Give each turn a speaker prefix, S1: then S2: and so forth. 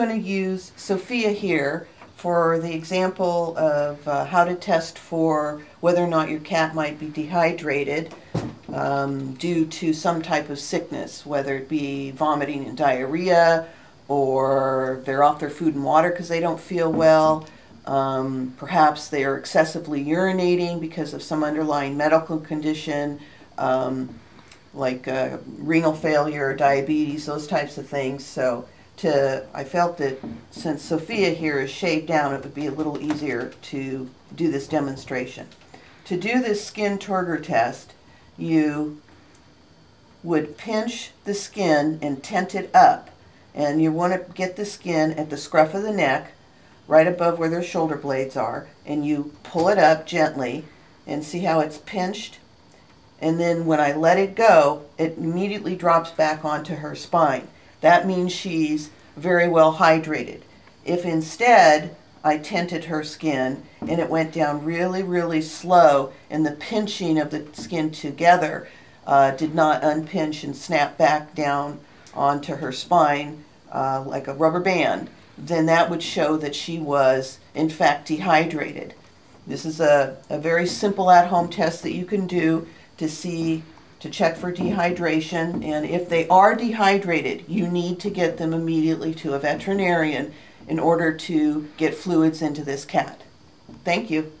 S1: going to use Sophia here for the example of uh, how to test for whether or not your cat might be dehydrated um, due to some type of sickness, whether it be vomiting and diarrhea, or they're off their food and water because they don't feel well. Um, perhaps they are excessively urinating because of some underlying medical condition, um, like uh, renal failure, diabetes, those types of things. So, to I felt that since Sophia here is shaved down, it would be a little easier to do this demonstration. To do this skin turgor test, you would pinch the skin and tent it up. And you want to get the skin at the scruff of the neck, right above where their shoulder blades are, and you pull it up gently and see how it's pinched. And then when I let it go, it immediately drops back onto her spine. That means she's very well hydrated. If instead I tented her skin and it went down really, really slow, and the pinching of the skin together uh, did not unpinch and snap back down onto her spine uh, like a rubber band, then that would show that she was, in fact, dehydrated. This is a, a very simple at home test that you can do to see to check for dehydration. And if they are dehydrated, you need to get them immediately to a veterinarian in order to get fluids into this cat. Thank you.